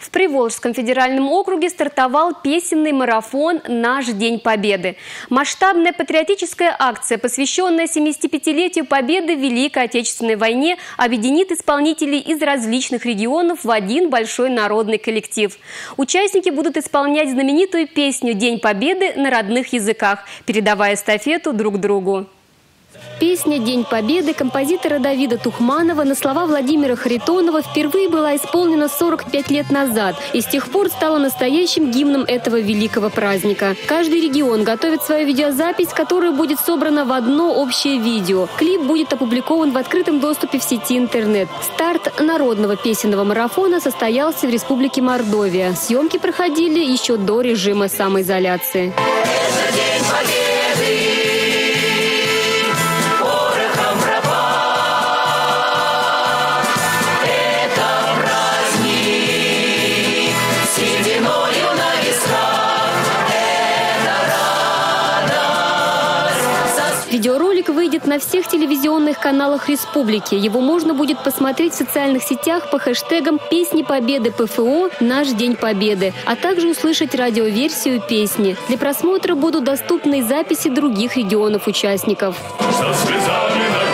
В Приволжском федеральном округе стартовал песенный марафон «Наш День Победы». Масштабная патриотическая акция, посвященная 75-летию Победы в Великой Отечественной войне, объединит исполнителей из различных регионов в один большой народный коллектив. Участники будут исполнять знаменитую песню «День Победы» на родных языках, передавая эстафету друг другу. Песня «День Победы» композитора Давида Тухманова на слова Владимира Харитонова впервые была исполнена 45 лет назад и с тех пор стала настоящим гимном этого великого праздника. Каждый регион готовит свою видеозапись, которая будет собрана в одно общее видео. Клип будет опубликован в открытом доступе в сети интернет. Старт народного песенного марафона состоялся в Республике Мордовия. Съемки проходили еще до режима самоизоляции. Это день Видеоролик выйдет на всех телевизионных каналах республики. Его можно будет посмотреть в социальных сетях по хэштегам «Песни Победы ПФО», «Наш День Победы», а также услышать радиоверсию песни. Для просмотра будут доступны записи других регионов участников. Со слезами